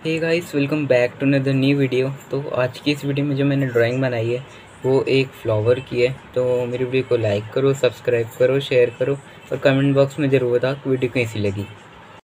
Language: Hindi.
Hey guys welcome back to another new video तो आज की इस वीडियो में जो मैंने ड्राइंग बनाई है, वो एक फ्लावर की है। तो मेरी वीडियो को लाइक करो सब्सक्राइब करो शेयर करो और कमेंट बॉक्स में ज़रूर बताओ कि वीडियो कैसी लगी।